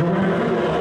Música